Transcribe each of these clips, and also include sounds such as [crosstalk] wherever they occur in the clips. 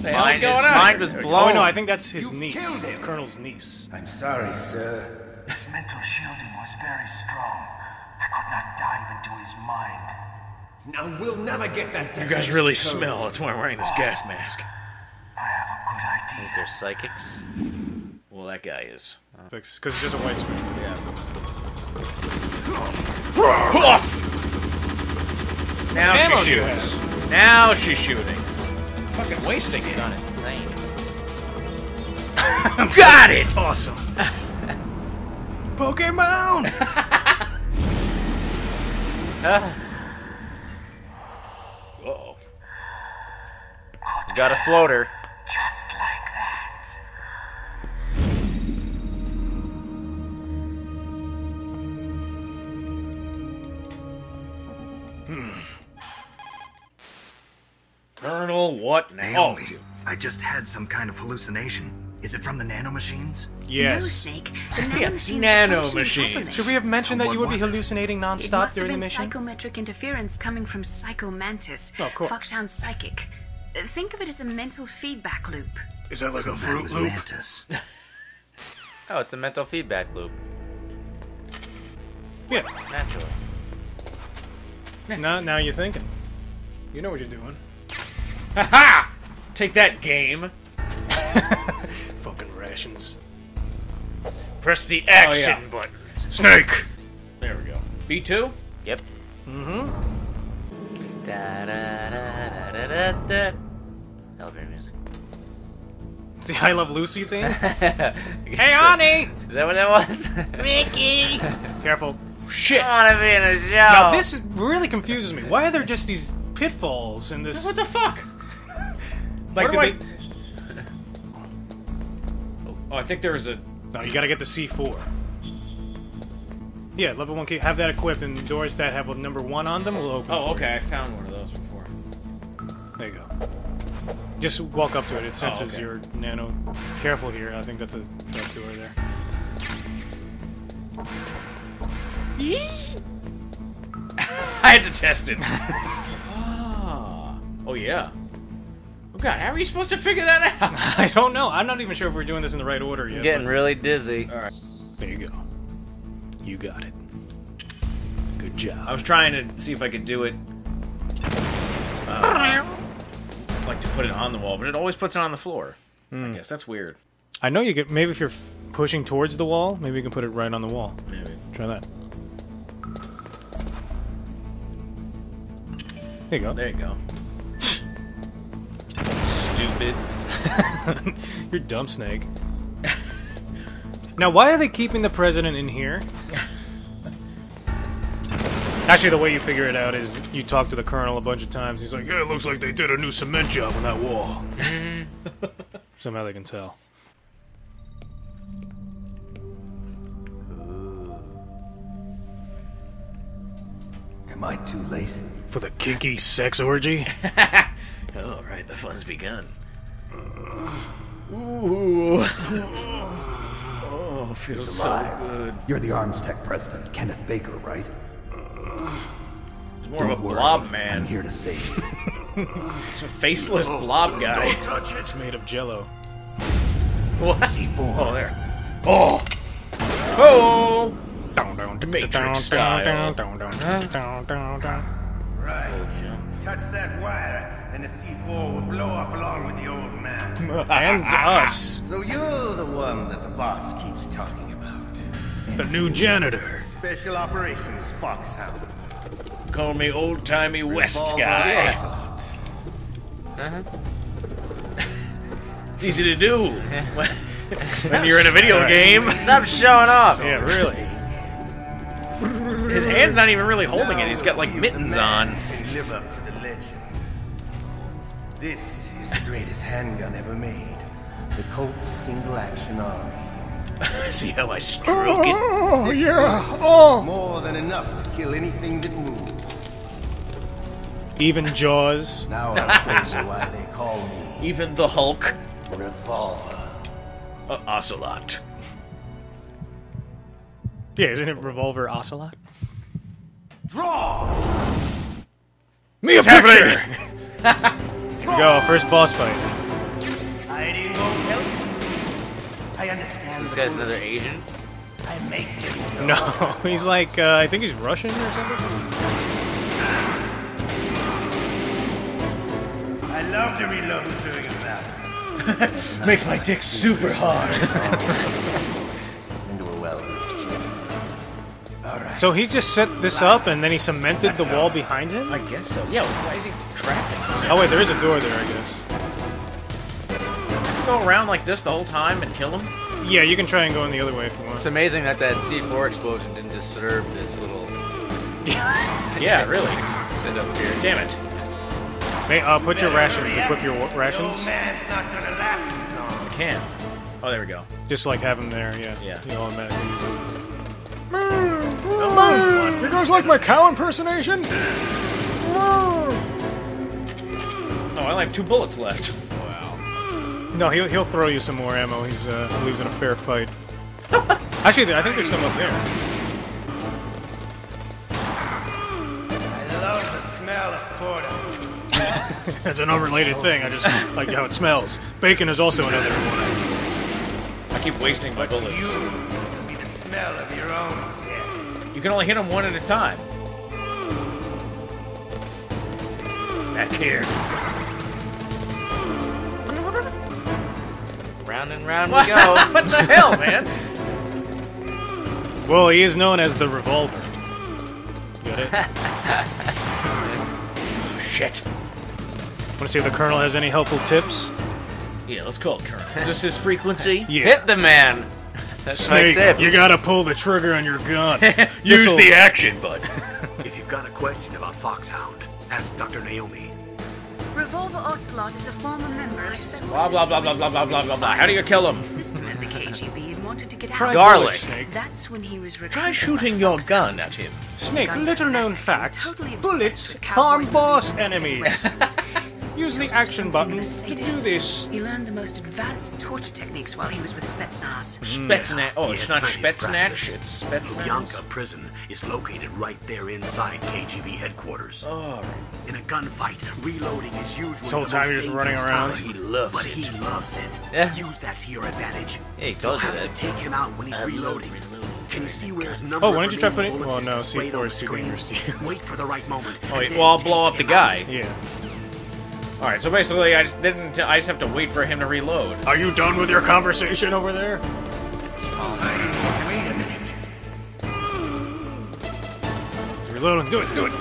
His the hell's mind, going his mind was blown. Oh no, I think that's his You niece, killed the colonel's niece. I'm sorry, sir. His mental shielding was very strong. I could not dive into his mind. Now we'll never get that. You guys really smell. That's why I'm wearing this gas oh, mask. I have a good idea. Think they're psychics. Well, that guy is. Because it's just a white screen. Now Ammo she shoots. Now she's shooting. Fucking wasting it. Gone insane. [laughs] Got it. Awesome. [laughs] Pokemon! [laughs] Uh-oh. Got a floater. Just like that. Hmm. Colonel, what now? Naomi, I just had some kind of hallucination. Is it from the nanomachines? No, yes. Snake. The Yeah, nanomachines nano functioning machines. properly. Should we have mentioned So that you would be was it? hallucinating It nonstop must have during the been mission? psychometric interference coming from Psycho Mantis, Oh, of course. Foxhound Psychic. Think of it as a mental feedback loop. Is that like So a Fruit Loop? Mantis. [laughs] Oh, it's a mental feedback loop. Yeah. Naturally. Now, now you're thinking. You know what you're doing. Ha ha! Take that game. [laughs] Fucking rations. Press the action Oh, yeah. button. Snake! There we go. B2? Yep. Mm-hmm. Da da da da da da. Elevator music. It's the I Love Lucy thing. [laughs] hey, Honey! Is that what that was? [laughs] Mickey! Careful. Shit! I want to be in a show. Now, this really confuses me. Why are there just these pitfalls in this? What the fuck? Like, do they- [laughs] Oh, I think there was a. No, you gotta get the C4. Yeah, level 1 key. Have that equipped, and doors that have a number 1 on them will open. Oh, okay. I found one of those before. There you go. Just walk up to it. It senses okay. your nano. Careful here. I think that's a trap door there. [laughs] I had to test it. [laughs] ah. Oh yeah. God, how are you supposed to figure that out? [laughs] I don't know. I'm not even sure if we're doing this in the right order yet. I'm getting but- really dizzy. Alright. There you go. You got it. Good job. I was trying to see if I could do it. Uh, like to put it on the wall, but it always puts it on the floor. I guess that's weird. I know you could. Maybe if you're pushing towards the wall, maybe you can put it right on the wall. Maybe. Try that. There you go. There you go. Stupid. [laughs] You're dumb, Snake. now, why are they keeping the president in here? Actually, the way you figure it out is you talk to the colonel a bunch of times. He's like, "Yeah, it looks like they did a new cement job on that wall." Mm-hmm. [laughs] Somehow they can tell. Am I too late? For the kinky sex orgy? [laughs] All right, the fun's begun. Ooh. Oh, feels He's so good. You're the ArmsTech president, Kenneth Baker, right? It's more Don't a worry, blob I'm here to save you. [laughs] It's a faceless blob guy. Don't touch it. It's made of jello. What? C4. Oh, there. Oh. Oh. Matrix style. Right. Touch that wire, and the C4 will blow up along with the old man. [laughs] And us, So you're the one that the boss keeps talking about. the new janitor. Special Operations Foxhound. Call me old timey West Revolver guy. Ocelot. It's uh-huh. [laughs] easy to do when, [laughs] when you're in a video game. Stop showing off. Yeah, really. His hand's not even really holding it. He's got like mittens on. Live up to the legend. This is the greatest handgun ever made. The Colt Single Action Army. [laughs] See how I stroke it? Oh Six yeah. bullets, Oh. More than enough to kill anything that moves. Even Jaws. Now I'll [laughs] show you why they call me Even the Hulk. Revolver. Uh, Ocelot. Yeah, isn't it Revolver Ocelot? Draw! Me a picture. [laughs] we go, first boss fight. I won't help I understand. This guy's another Asian? I make him [laughs] No, he's like, uh, I think he's Russian or something. I love to reload during a battle. [laughs] Makes my dick super hard. [laughs] Alright. So he just set this up and then he cemented the wall behind him? I guess so. Yeah, why is he trapped? Oh wait, there is a door there, I guess. Go around like this the whole time and kill him? Yeah, you can try and go in the other way if you want. It's amazing that that C4 explosion didn't disturb this little [laughs] Yeah, really. sit up here. Damn it. May, uh, put your rations, equip your wa- The rations. old man's not gonna last long. I can. Oh, there we go. Just like have them there, yeah. Yeah. You automatically use them. You guys like my cow impersonation? Oh, I only have two bullets left. No, he'll, he'll throw you some more ammo. He's uh, losing a fair fight. [laughs] Actually, I think there's some up there. I love the smell of porter. [laughs] That's an unrelated thing. I just like how it smells. Bacon is also another one. I keep wasting my But to bullets. you, it'll be the smell of your own death. You can only hit them one at a time. Back here. Round and round we go. [laughs] what the hell, man? Well, he is known as the revolver. Got it? [laughs] oh, Shit. Want to see if the colonel has any helpful tips? Yeah, let's call it Colonel. Is this his frequency? Yeah. Hit the man. That's Snake, my you gotta pull the trigger on your gun. [laughs] Use This'll- the action button. [laughs] If you've got a question about Foxhound, ask Dr. Naomi. Revolver Ocelot is a former member of Special Blah, blah, blah, blah, blah, blah, blah, blah, blah. How do you kill him? System of the KGB and wanted to get Try out. Garlic. bullet, Snake. That's when he was Try shooting your gun at him. Snake, little known fact. totally Bullets harm boss enemies. [laughs] westerns. Use the action button to do this. He learned the most advanced torture techniques while he was with Spetsnaz. Spetsnaz. Oh, it's not plenty of practice. Spetsnaz. It's Spetsnaz. Lubyanka prison is located right there inside KGB headquarters. Oh, In a gunfight, reloading is usually This whole the time most you're just running dangerous around. time. He loves but it. he loves it. Yeah. Use that to your advantage. Yeah, he You'll you have that. to take him out when he's reloading. reloading. Can you see where his oh, number Oh, why don't you try putting- remaining well, oh, no, is displayed C4 is too dangerous to use. Wait for the right moment. Oh, wait, well, I'll blow up the guy. out. Yeah. All right, so basically, I just didn't. I just have to wait for him to reload. Are you done with your conversation over there? Wait a minute. Reload him. Do it. Do it.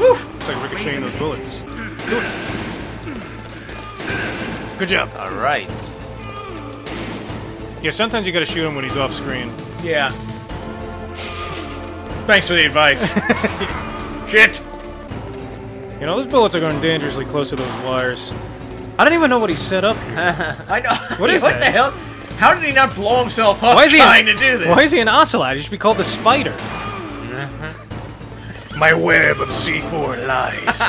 Looks like ricocheting those bullets. Do it. Good job. All right. Yeah, sometimes you gotta shoot him when he's off screen. Yeah. [laughs] Thanks for the advice. [laughs] Shit. You know, those bullets are going dangerously close to those wires. I don't even know what he set up. [laughs] I know. What is what that? the hell? How did he not blow himself up Why is he trying to do this? Why is he an ocelot? He should be called the spider. Mm-hmm. My web of C4 lies.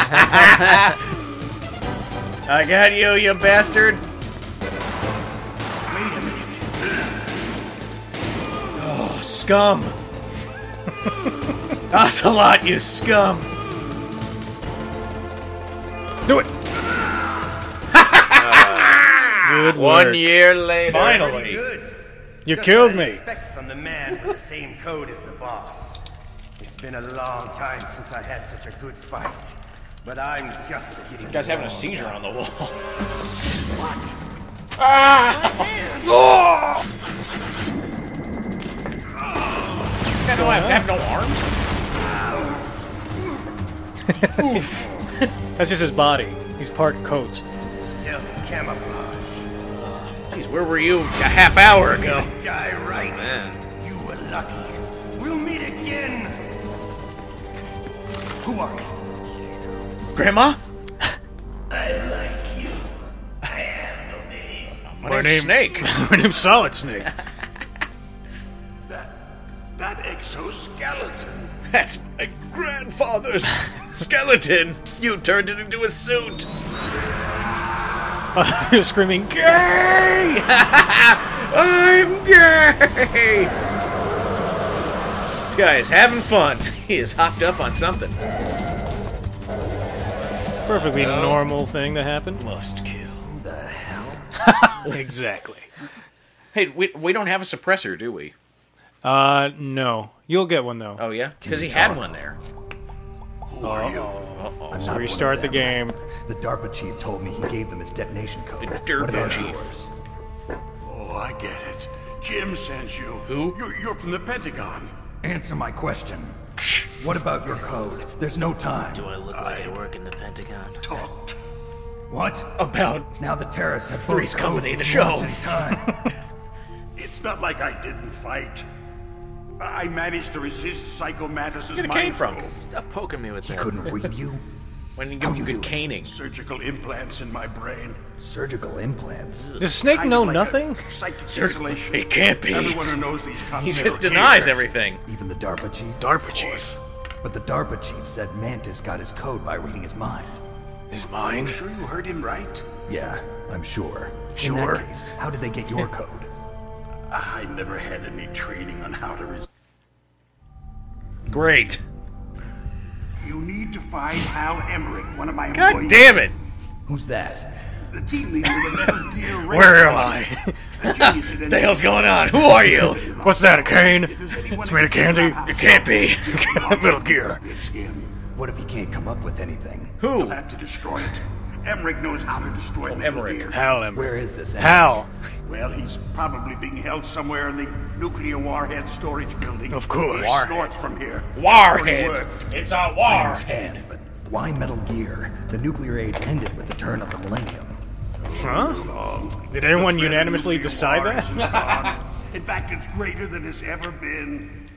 I got you, you bastard. Scum. [laughs] Ocelot, you scum. Do it. [laughs] Good One work. year later. Finally. good. You Just killed me. expect from the man with the same code as the boss. It's been a long time since I had such a good fight, but I'm just getting. This guy's having a seizure on the wall. What? Ah! [laughs] I don't have, have no arms. That's just his body. He's part coat. Stealth camouflage. Jeez, where were you a half hour ago? Die right. Man. You were lucky. We'll meet again. Who are you? Grandma? I like you. I have no name. My, My name's name- Snake. [laughs] My name's Solid Snake. That that exoskeleton. [laughs] That's my grandfather's [laughs] skeleton. You turned it into a suit. [laughs] You're screaming, gay! I'm gay. This guy is having fun. He is hopped up on something. Perfectly normal thing that happened. Must kill. Who the hell? exactly. Hey, we, we don't have a suppressor, do we? Uh, no. You'll get one though. Oh yeah, because we he had one there. Who are you? I'm not one of Restart the them. game. The DARPA chief told me he gave them his detonation code. The What DARPA about chief. yours? Oh, I get it. Jim sent you. Who? You're, you're from the Pentagon. Answer my question. What about your code? There's no time. Do I look like I work in the Pentagon? Talked. What? About Now the terrorists have Three's both Company, codes the and can show. time. [laughs] It's not like I didn't fight. I managed to resist Psycho Mantis's Where'd it mind came from? Stop poking me with he that. couldn't read you. [laughs] when you give him How'd you good do caning. Surgical implants in my brain. Surgical implants. Does Snake Kind know like nothing? Psychic Surgical- insulation. It can't be. Everyone who knows these top He just denies cases. everything. Even the DARPA chief. DARPA chief. But the DARPA chief said Mantis got his code by reading his mind. His mind? Are you sure you heard him right? Yeah, I'm sure. Sure. In Sure. that case, how did they get your code? I never had any training on how to resist. Great. You need to find Hal Emmerich, one of my God employees. damn it! Who's that? The team leader of the Metal Gear Where am I? I? A What the [laughs] hell's going on? Who are you? What's that, a cane? If there's anyone It's made of candy? figure out how It can't be. it, [laughs] Metal Gear. It's him. What if he can't come up with anything? You'll Who? have to destroy it. Emmerich knows how to destroy oh, Metal Emmerich. Gear. Hal Emmer. Where is this? Hal. Well, he's probably being held somewhere in the nuclear warhead storage building. Of course. Warhead. north from here. That's where he Warhead. worked. It's a I war. understand, but why Metal Gear? The nuclear age ended with the turn of the millennium. Huh? Long. Did everyone The threat of unanimously decide war that? isn't gone. In fact, it's greater than it's ever been.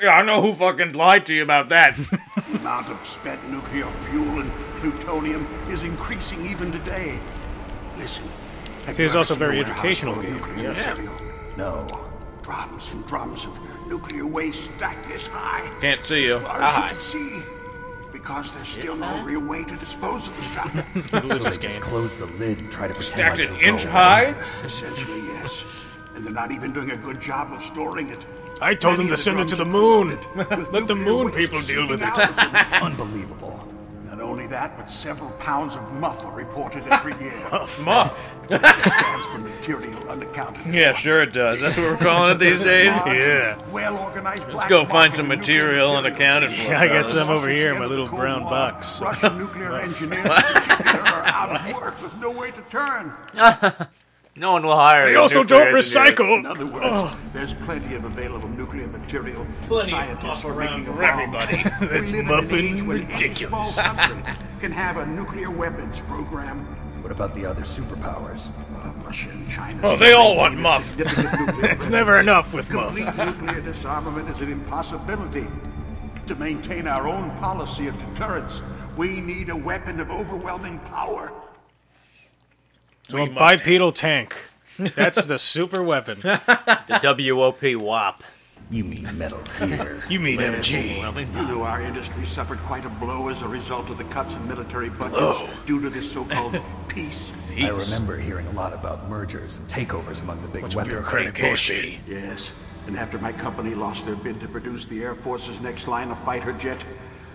Yeah, I know who fucking lied to you about that. The amount of spent nuclear fuel and plutonium is increasing even today. Listen. have It you is ever also very educational game. Nuclear Yeah. material? No. Drums and drums of nuclear waste stacked this high. Can't see you. As far Ah. as you can see. Because there's still no real way to dispose of the stuff. [laughs] [laughs] So they just close the lid and try to pretend Stacked like an inch high. [laughs] Essentially, yes. And they're not even doing a good job of storing it. I told them to the send it to the moon. Let the moon people deal with it. out of them. Unbelievable. Not only that, but several pounds of muff are reported every [laughs] year. Muff. It stands for material unaccounted for. Yeah, sure it does. That's what we're calling it these days. Yeah. Well-organized Let's go find some material unaccounted for. [laughs] Yeah, I got some over here in my Since the end little of the Cold brown War, box. Russian nuclear [laughs] engineers in particular are out of work with no way to turn. No one will hire. They a also don't engineer. In recycle. other words, there's plenty of available nuclear material. Plenty of Scientists muff are around making a for bomb. everybody. We That's live in an age when any ridiculous. small country can have a nuclear weapons program. What about the other superpowers? Uh, Russia and China. Oh, they all want maintain a muff. [laughs] It's never enough with muff. Complete nuclear disarmament is an impossibility. To maintain our own policy of deterrence, we need a weapon of overwhelming power. So a We must bipedal tank. That's the super weapon. [laughs] The WOP WAP. You mean Metal Gear. [laughs] You mean Yes. MG. You know, our industry suffered quite a blow as a result of the cuts in military budgets oh. due to this so-called [laughs] peace. I remember hearing a lot about mergers and takeovers among the big Bunch of weapons. bureaucratic bullshit. Yes, and after my company lost their bid to produce the Air Force's next line of fighter jet,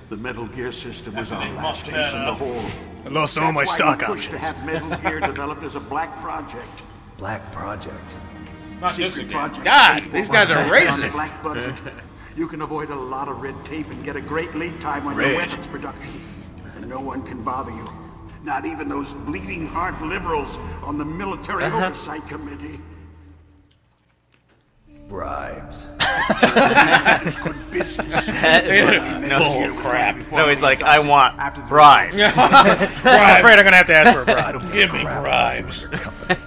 the Metal Gear system was our they last muffed ace that in the hole. I lost all That's my why stock we pushed options. to have Metal Gear developed as a black project. Black Project. Not Secret again. project. God, these guys are the racist. Black budget. You can avoid a lot of red tape and get a great lead time on your weapons production. And no one can bother you. Not even those bleeding heart liberals on the Military Uh-huh. Oversight Committee. Bribes. It's [laughs] good business. [laughs] no, Bull crap. no, he's like, I want After bribes. [laughs] I'm afraid I'm gonna have to ask for a bribe. Give me bribes. Company.